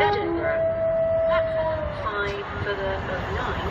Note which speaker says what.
Speaker 1: Edinburgh. Platform uh, 5 for the uh, 09.